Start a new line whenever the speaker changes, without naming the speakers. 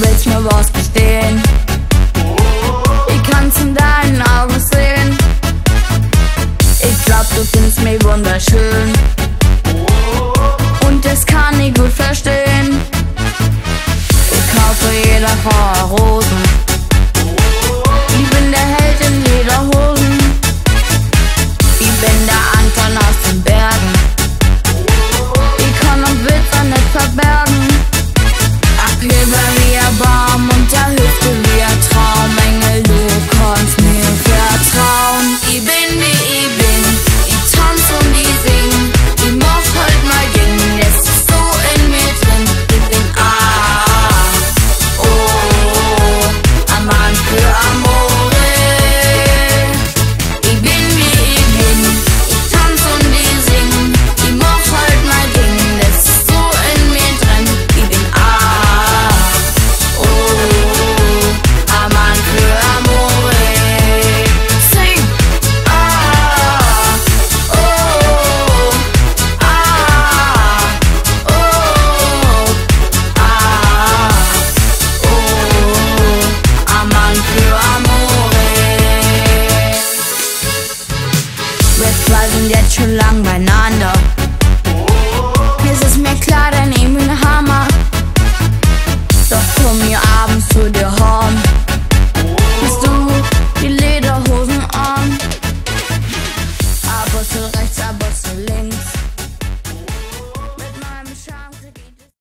willst mir was gestehen. Ich kann's in deinen Augen sehen. Ich glaub, du findest mich wunderschön. Und das kann ich gut verstehen. Ich kaufe jeder Frau Rosen. and yet you long but now.